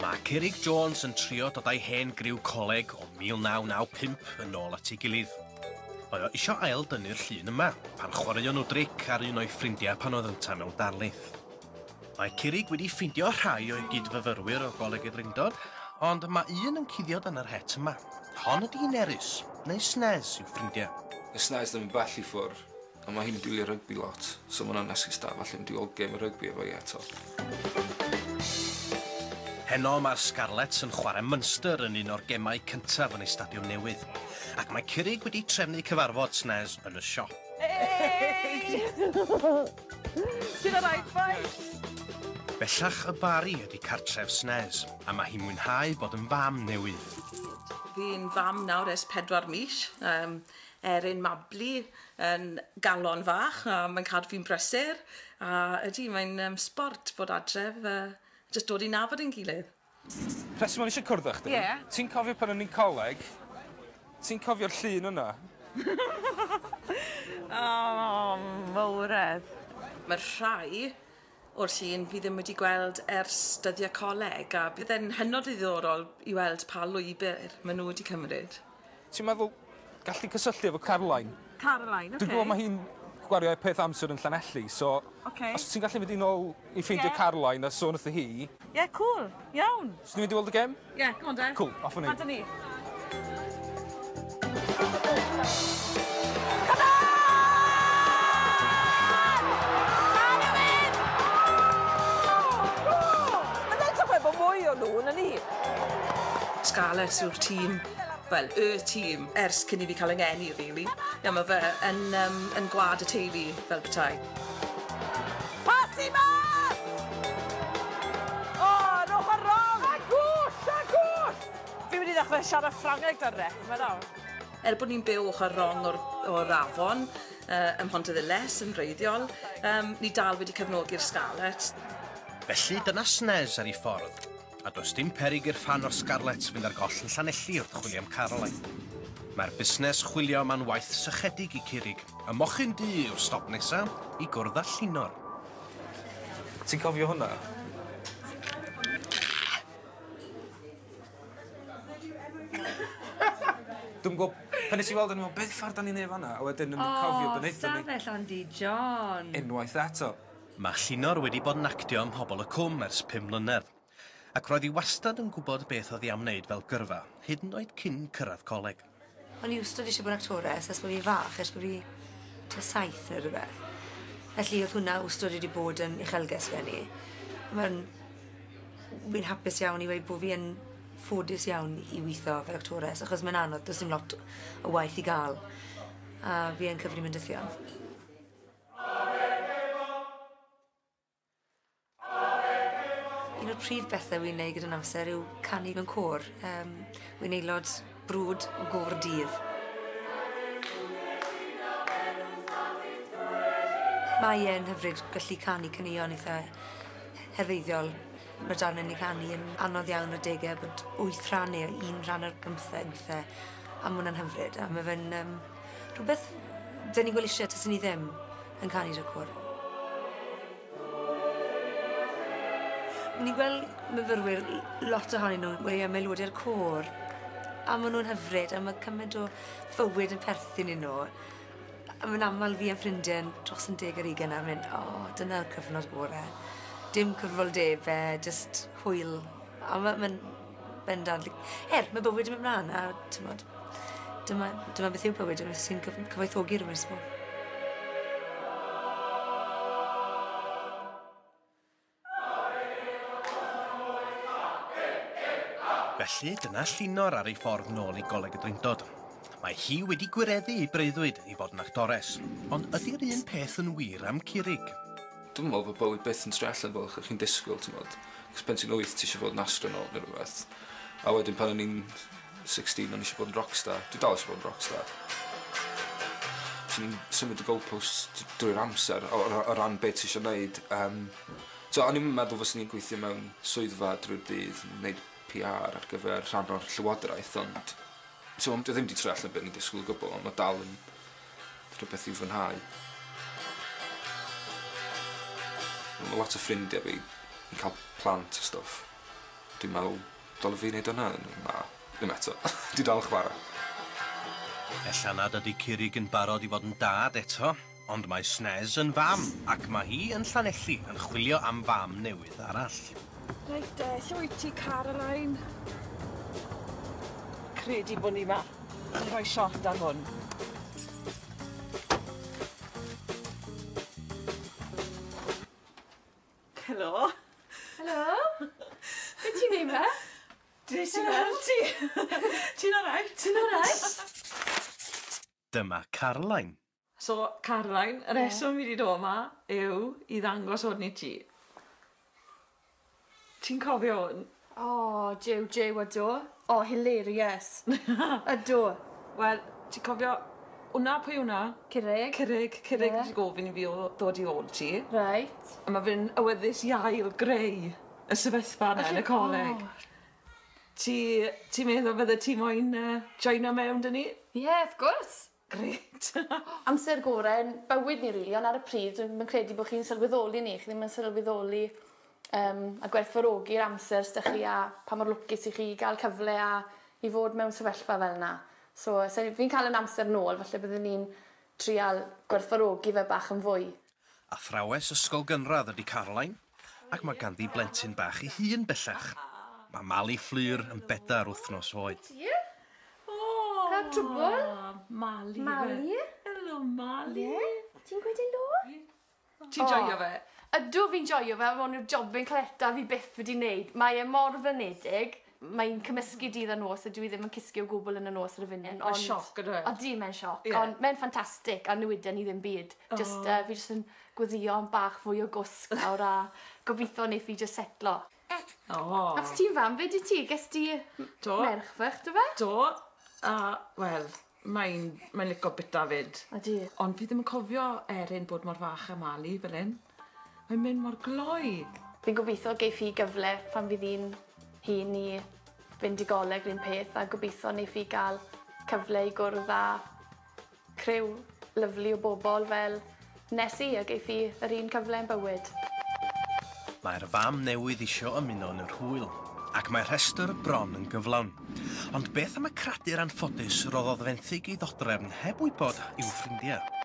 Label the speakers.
Speaker 1: Mae Cyrig Jones yn trio dod â'i hen griw coleg o 1995 yn ôl at ei gilydd. Mae o isio ail dynnu'r llun yma, pan chwaraeon nhw dric ar un o'i ffrindiau pan oedd yntaf mewn darlith. Mae Cyrig wedi ffeindio rhai o'i gydfyfyrwyr o goleg y Edringdod, ond mae un yn cuddio dan yr het yma. Hon ydi Inerys, neu Snes yw ffrindiau.
Speaker 2: Y Snes ddim yn bell i ffwrdd, a mae hi'n dwylio rygbi lot, so mae'n nes i allan yn gêm y rygbi efo i eto.
Speaker 1: Heno mae'r Scarlets yn chwarae Munster yn un o'r gemau cyntaf yn ei stadiwm newydd, ac mae Curig wedi trefnu cyfarfod Snes yn y siop.
Speaker 3: Hei! Ti'n yr right fight!
Speaker 1: Bellach y bari ydy cartref Snes, a mae hi'n mwynhau bod yn fam newydd.
Speaker 3: Fi'n fam nawr ers pedwar mis. Um, Erin Mabli yn galon fach a mae'n cadw fi'n brysur. A ydy, mae'n um, sport bod adref uh, jyst dod i nafod yn gilydd.
Speaker 2: Rheswm o'n eisiau cwrdd â chdi?
Speaker 3: Ie. Yeah.
Speaker 2: Ti'n cofio pan o'n i'n coleg? Ti'n cofio'r llun yna?
Speaker 3: o, oh, mawredd. Mae'r rhai o'r llun fi ddim wedi gweld ers dyddiau coleg a bydd e'n hynod i ddiddorol i weld pa lwybr maen nhw wedi cymryd.
Speaker 2: Ti'n meddwl gallu cysylltu efo Caroline?
Speaker 3: Caroline, oce. Okay.
Speaker 2: Dwi'n gwybod mae hi'n gwario peth amser yn Llanelli, so
Speaker 3: okay.
Speaker 2: os ti'n gallu mynd i nôl i ffeindio
Speaker 3: yeah.
Speaker 2: Caroline a sôn wrtho hi...
Speaker 3: Ie, yeah, cool, iawn.
Speaker 2: Os ni'n mynd i weld y gem?
Speaker 3: Ie, yeah, come on de.
Speaker 2: Cool, off o'n i.
Speaker 3: Adon ni. Scarlett yw'r tîm wel, y tîm ers cyn i fi cael yngeni, really. Ia, mae fe yn, um, yn gwad y teulu fel petai. Pas i mas! O, oh, yn ochr rong! A gwrs, a gwrs! Fi wedi dechrau siarad Ffrangeg dy'r rec, mae nawr. Er bod ni'n byw ochr rong o'r, or afon, uh, ym Hont y Ddiles, yn reiddiol, um, ni dal wedi cefnogi'r Scarlett.
Speaker 1: Felly, dyna snes ar ei ffordd a does dim perig i'r fan o'r Scarlett fynd ar goll yn Llanelli wrth chwilio am Caroline. Mae'r busnes chwilio am waith sychedig i Curig, a mochyn du yw'r stop nesa i gwrdd â llunor.
Speaker 2: Ti'n cofio hwnna? Dwi'n gwybod, pan nes i weld yn ymwneud, beth ffordd da ni'n ei fanna? A wedyn yn oh, cofio
Speaker 4: bod
Speaker 2: wnaethon ni...
Speaker 4: O, stafell Andy John!
Speaker 2: Unwaith eto.
Speaker 1: Mae Llunor wedi bod yn actio ym mhobol y cwm ers 5 mlynedd, ac roedd hi wastad yn gwybod beth oedd hi am wneud fel gyrfa, hyd yn oed cyn cyrraedd coleg.
Speaker 4: O'n i wstod eisiau bod yn actores, ers bod fi fach, ers bod fi te saith neu rhywbeth. Felly oedd hwnna wstod wedi bod yn uchelges fe ni. Mae'n... Fi'n hapus iawn i weid bod fi yn ffodus iawn i weithio fel actores, achos mae'n anodd, does dim lot o waith i gael. A fi yn cyfri mynd un o'r prif bethau wy'n neud gyda'n amser yw canu mewn cwr. Um, wy'n aelod brwd o gofr dydd. Mae e'n hyfryd gallu canu caneuon eitha herfeiddiol. Mae'r darn yn ei canu yn anodd iawn o degau bod wyth rhan neu un rhan o'r bymtheg eitha. A mae hwnna'n hyfryd. A mae fe'n um, rhywbeth dyn ni'n gweld eisiau tas ni ddim yn canu'r y cwr. ni'n gweld myfyrwyr, lot ohonyn nhw wedi am aelodau'r côr. A maen nhw'n hyfryd, a mae cymaint o fywyd yn perthyn i nhw. A mae'n aml fi a'n ffrindiau dros yn deg ar ugen a'n mynd, o, oh, dyna'r cyfnod gorau. Dim cyfroldebau, just hwyl. A mae'n ma bendant... Er, mae bywyd yn mynd mlaen, a dyma, dyma beth yw bywyd, sy'n cyfoethogi rhywun sbwr.
Speaker 1: Felly, dyna Llunor ar ei ffordd nôl i Goleg y Drindod. Mae hi wedi gwireddu ei breuddwyd i fod yn actores, ond ydy'r un peth yn wir am Curig?
Speaker 2: Dwi'n meddwl bod bywyd beth yn tre allan fel chi'n disgwyl, ti'n meddwl. Cos pen ti'n wyth, ti eisiau fod yn astronaut neu rhywbeth. A wedyn pan o'n i'n 16, o'n eisiau bod yn rockstar. Dwi dal eisiau bod yn rockstar. Ti'n symud y goalpost drwy'r amser o, o ran beth ti eisiau gwneud. Um, so, o'n i'n meddwl fos ni'n gweithio mewn swyddfa drwy'r dydd, wneud PR ar gyfer rhan o'r llywodraeth, ond so, dwi ddim wedi troi allan beth ni'n disgwyl gwbl, ond mae dal yn rhywbeth i'w fwynhau. Mae lot o ffrindiau fi yn cael plant a stwff. Dwi'n meddwl, dole fi wneud hwnna? Na, ddim eto. Dwi'n dal chwarae.
Speaker 1: Ella nad ydy Curig yn barod i fod yn dad eto, ond mae Snez yn fam, ac mae hi yn Llanelli yn chwilio am fam newydd arall.
Speaker 3: Reit de, lle wyt ti Caroline? Credu bod ni ma yn rhoi shot ar hwn. Helo.
Speaker 5: Helo. Be ti'n neud me?
Speaker 3: Dwi'n ti'n gweld ti. Ti'n alright?
Speaker 5: Ti'n alright?
Speaker 1: Dyma Caroline.
Speaker 3: So, Caroline, y reswm yeah. fi wedi dod yma yw i ddangos hwn i ti. Ti'n cofio hwn?
Speaker 5: O oh, jiw jiw ydo. O oh, hilarious. Ydw.
Speaker 3: Wel ti'n cofio wna pwy wna?
Speaker 5: Cyrig.
Speaker 3: Cyrig, cyrig
Speaker 5: Ie.
Speaker 3: ...'di gofyn i fi o ddod i ôl ti.
Speaker 5: Right.
Speaker 3: A mae fe'n awyddus i ail greu y sefyllfa yna yn y coleg. Ti ti'n meddwl fyddet ti moyn uh, joino mewn dyn ni?
Speaker 5: Ie yeah, of course.
Speaker 3: Grêt.
Speaker 5: Amser gore'n bywyd ni rili ond ar y pryd dwi'n credu bod chi'n sylweddoli ni, chi ddim yn sylweddoli um, a gwerthfawrogi'r amser sdach chi a pa mor lwcus i chi i cyfle a i fod mewn sefyllfa fel yna. So so fi'n cael 'yn amser nôl falle byddwn ni'n trial gwerthfawrogi fe bach yn fwy.
Speaker 1: Athrawes ysgol gynradd ydy Caroline ac mae ganddi blentyn bach 'i hun bellach. Mae Mali Fflur yn bedair wythnos oed.
Speaker 5: Ie? Oh, O! Ca'l?
Speaker 3: Mali.
Speaker 5: Mali.
Speaker 3: Helo Mali.
Speaker 5: Ti'n gweud helo?
Speaker 3: Ti'n joio fe?
Speaker 5: Ydw fi'n joio fe, mae'n yw'r job fi'n caleta fi byth wedi wneud. Mae e mor fynedig. Mae'n cymysgu dydd a nos, a dwi ddim yn cysgu o gwbl yn y nos ar y funud.
Speaker 3: Mae'n sioc ydw e?
Speaker 5: O di, mae'n sioc.
Speaker 3: Ie.
Speaker 5: Ond mae'n ffantastig, a newidau ni ddim byd. Just, uh, fi jyst yn gweddio am bach fwy o gwsg nawr a gobeithio wneud fi jyst setlo.
Speaker 3: O.
Speaker 5: Ac ti'n fan, fe di ti? Ges ti
Speaker 3: Do.
Speaker 5: merch fach, dy fe?
Speaker 3: Do. A, wel, mae'n mae lico bita fyd.
Speaker 5: A di?
Speaker 3: Ond fi ddim yn cofio Erin bod mor fach a mali fel hyn. Mae'n mynd mor gloi.
Speaker 5: Fi'n gobeithio geif hi gyfle pan fydd hi'n hun i fynd i goleg un peth a gobeithio neif hi gael cyfle i gwrdd â criw lyflu o bobl fel nes i a geif hi yr un cyfle yn bywyd.
Speaker 1: Mae'r fam newydd isio ymuno yn yr hwyl ac mae rhestr bron yn gyflawn. Ond beth am y cradur anffodus roedd oedd fenthyg ei ddodrefn heb wybod i'w ffrindiau?